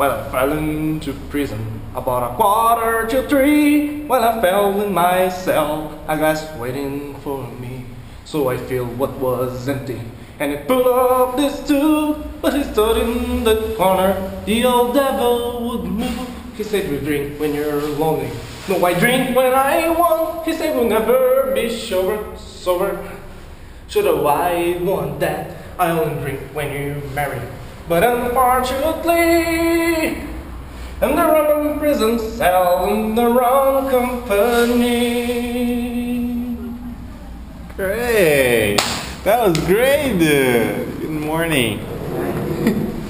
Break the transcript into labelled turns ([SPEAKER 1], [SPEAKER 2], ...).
[SPEAKER 1] Well, I fell into prison about a quarter to three. Well, I fell in my cell, a glass waiting for me. So I filled what was empty and it pulled up this tube. But he stood in the corner, the old devil would move. He said, We drink when you're lonely. No, I drink when I want. He said, We'll never be sober. sober. Should have I want that? I only drink when you're marry. But unfortunately, I'm the wrong prison cell in the wrong company.
[SPEAKER 2] Great. That was great, dude. Good morning.